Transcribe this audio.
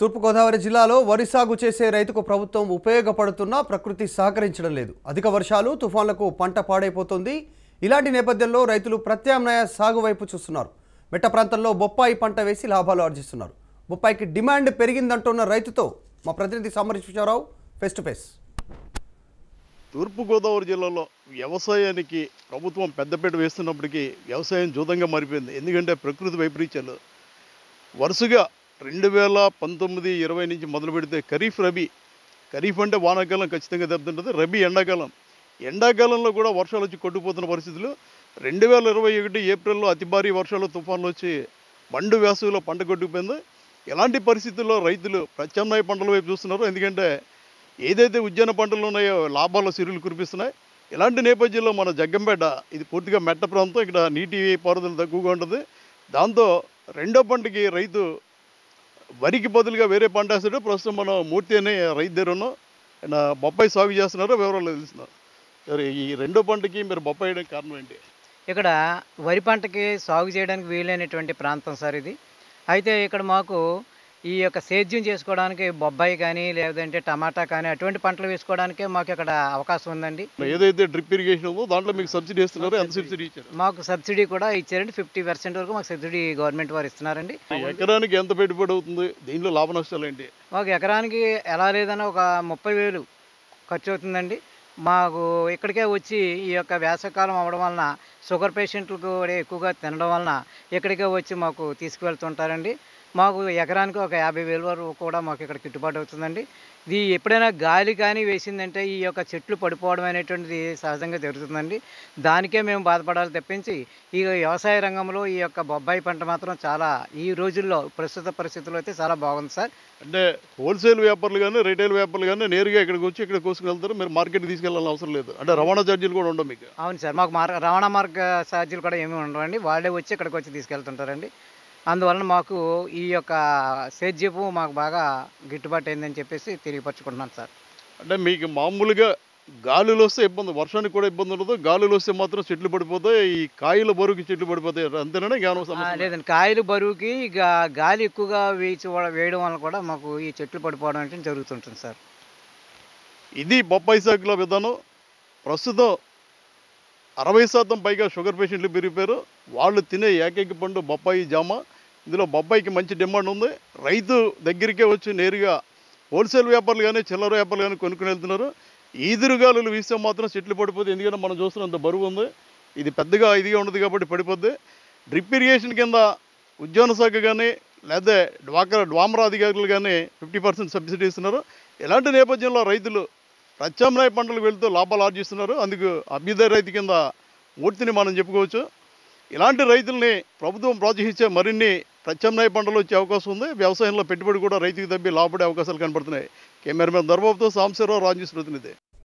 తూర్పుగోదావరి జిల్లాలో వరి సాగు చేసే రైతుకు ప్రభుత్వం ఉపయోగపడుతున్నా ప్రకృతి సహకరించడం లేదు. అధిక వర్షాలు తుఫాన్లకు పంట పాడైపోతుంది. ఇలాంటి నేపథ్యంలో రైతులు ప్రత్యామ్నాయ సాగు వైపు చూస్తున్నారు. మెట్ట ప్రాంతంలో బొప్పాయి పంట వేసి లాభాలు ఆర్జిస్తున్నారు. బొప్పాయికి డిమాండ్ పెరిగిందంటున్న రైతుతో మా ప్రతినిధి సమరీశ్వరరావు ఫేస్ టు ఫేస్ తూర్పుగోదావరి జిల్లాలో వ్యవసాయానికి ప్రభుత్వం పెద్దపేట వేస్తున్నప్పటికీ వ్యవసాయం జూదంగా మారిపోయింది. ఎందుకంటే ప్రకృతి వైపరీత్యాలు. వరుసగా రెండు వేల పంతొమ్మిది ఇరవై నుంచి మొదలు పెడితే ఖరీఫ్ రబీ. ఖరీఫ్ అంటే వానాకాలం ఖచ్చితంగా దెబ్బతింటుంది రబీ ఎండాకాలం. ఎండాకాలంలో కూడా వర్షాలు వచ్చి కొట్టుకుపోతున్న పరిస్థితులు. రెండు వేల ఇరవై ఒకటి ఏప్రిల్లో అతి భారీ వర్షాలు తుఫాన్లు వచ్చి బండు వేసవిలో పంట కొట్టుకుపోయింది. ఎలాంటి పరిస్థితుల్లో రైతులు ప్రత్యామ్నాయ పంటల వైపు చూస్తున్నారు? ఎందుకంటే ఏదైతే ఉద్యాన పంటలు ఉన్నాయో లాభాల సిరులు కురిపిస్తున్నాయి. ఇలాంటి నేపథ్యంలో మన జగ్గంపేట ఇది పూర్తిగా మెట్ట ప్రాంతం. ఇక్కడ నీటి పారుదల తక్కువగా ఉంటుంది. దాంతో రెండో పంటకి రైతు వరికి బదులుగా వేరే పంట వేస్తాడు. ప్రస్తుతం మనం మూర్తి అనే రైతు దగ్గర ఉన్నాం ఆయన బొప్పాయి సాగు చేస్తున్నారో. వివరాలు తెలుస్తున్నారు. ఈ రెండో పంటకి మీరు బొప్పాయి వేయడానికి కారణం ఏంటి? ఇక్కడ వరి పంటకి సాగు చేయడానికి వీలైనటువంటి ప్రాంతం సార్ ఇది. అయితే ఇక్కడ మాకు ఈ యొక్క సేద్యం చేసుకోవడానికి బొబ్బాయి కానీ లేదంటే టమాటా కానీ అటువంటి పంటలు వేసుకోవడానికే మాకు ఇక్కడ అవకాశం ఉందండి. ఏదైతే డ్రిప్ ఇరిగేషన్ ఉందో దాంట్లో మీకు సబ్సిడీ ఇస్తున్నారో ఎంత సబ్సిడీ ఇచ్చారు? మాకు సబ్సిడీ కూడా ఇచ్చారండి. ఫిఫ్టీ పర్సెంట్ వరకు మాకు సబ్సిడీ గవర్నమెంట్ వారు ఇస్తున్నారండి. ఎకరానికి ఎంత పెట్టుబడి అవుతుంది? దీనిలో లాభ నష్టాలు ఏంటి? మాకు ఎకరానికి ఎలా లేదన్నా ఒక ముప్పై వేలు ఖర్చు అవుతుందండి. మాకు ఇక్కడికే వచ్చి ఈ యొక్క వేసవకాలం అవ్వడం వలన షుగర్ పేషెంట్లకు కూడా ఎక్కువగా తినడం వలన ఇక్కడికే వచ్చి మాకు తీసుకువెళ్తుంటారండి. మాకు ఎకరానికి ఒక యాభై వేల వరకు కూడా మాకు ఇక్కడ గిట్టుబాటు అవుతుందండి. ఇది ఎప్పుడైనా గాలి కానీ వేసిందంటే ఈ యొక్క చెట్లు పడిపోవడం అనేటువంటిది సహజంగా జరుగుతుందండి. దానికే మేము బాధపడాలి తప్పించి ఈ వ్యవసాయ రంగంలో ఈ యొక్క బొబ్బాయి పంట మాత్రం చాలా ఈ రోజుల్లో ప్రస్తుత పరిస్థితుల్లో అయితే చాలా బాగుంది సార్. అంటే హోల్సేల్ వ్యాపారులు కానీ రిటైల్ వ్యాపారులు కానీ నేరుగా ఇక్కడికి వచ్చి ఇక్కడ కోసుకుని వెళ్తారు మీరు మార్కెట్కి తీసుకెళ్ళాలని అవసరం లేదు. అంటే రవాణా ఛార్జీలు కూడా ఉండవు మీకు. అవును సార్ మాకు రవాణా మార్గ ఛార్జీలు కూడా ఏమీ ఉండవండి. వాళ్ళే వచ్చి ఇక్కడికి వచ్చి తీసుకెళ్తుంటారండి. అందువలన మాకు ఈ యొక్క సేద్యపు మాకు బాగా గిట్టుబాటు అయిందని చెప్పేసి తెలియపరచుకుంటున్నాను సార్. అంటే మీకు మామూలుగా గాలులు వస్తే ఇబ్బంది వర్షానికి కూడా ఇబ్బంది ఉండదు. గాలులు వస్తే మాత్రం చెట్లు పడిపోతాయి ఈ కాయల బరువుకి చెట్లు పడిపోతాయి. అంతేనా జ్ఞానం సమస్య లేదండి. కాయలు బరువుకి గాలి ఎక్కువగా వేచి వేయడం వల్ల కూడా మాకు ఈ చెట్లు పడిపోవడం అంటే జరుగుతుంటుంది సార్. ఇది బొప్పాయి సాగుల విధానం. ప్రస్తుతం అరవై శాతం పైగా షుగర్ పేషెంట్లు పెరిగిపోయారు. వాళ్ళు తినే ఏకైక పండు బొప్పాయి జామ. ఇందులో బొబ్బాయికి మంచి డిమాండ్ ఉంది. రైతు దగ్గరికే వచ్చి నేరుగా హోల్సేల్ వ్యాపారులు కానీ చిల్లర వ్యాపారులు కానీ కొనుక్కుని వెళ్తున్నారు. ఈదురుగాలు వీస్తే మాత్రం చెట్లు పడిపోతే ఎందుకంటే మనం చూస్తున్నంత బరువు ఉంది. ఇది పెద్దగా ఇదిగా ఉండదు కాబట్టి పడిపోద్ది. డ్రిప్ ఇరిగేషన్ కింద ఉద్యాన శాఖ కానీ లేదా డ్వాక్రా డ్వామరా అధికారులు కానీ ఫిఫ్టీ పర్సెంట్ సబ్సిడీ ఇస్తున్నారు. ఇలాంటి నేపథ్యంలో రైతులు ప్రత్యామ్నాయ పంటలకు వెళ్తూ లాభాలు ఆర్జిస్తున్నారు. అందుకు అభ్యుదయ రైతు కింద మూర్తిని మనం చెప్పుకోవచ్చు. ఇలాంటి రైతుల్ని ప్రభుత్వం ప్రోత్సహించే మరిన్ని ప్రత్యామ్నాయ పంటలు వచ్చే అవకాశం ఉంది. వ్యవసాయంలో పెట్టుబడి కూడా రైతుకి తప్పి లాభపడే అవకాశాలు కనబడుతున్నాయి. కెమెరామెన్ ధర్మబాబుతో సాంశీరావు రాజేష్ ప్రతినిధి